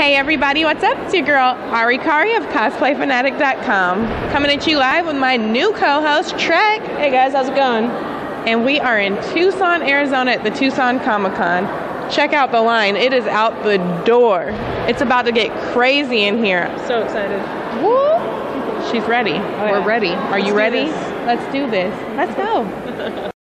Hey everybody, what's up? It's your girl Ari Kari of CosplayFanatic.com coming at you live with my new co-host Trek. Hey guys, how's it going? And we are in Tucson, Arizona at the Tucson Comic Con. Check out the line, it is out the door. It's about to get crazy in here. So excited. Woo! She's ready. Oh, yeah. We're ready. Are you Let's you ready? Let's do this. Let's go.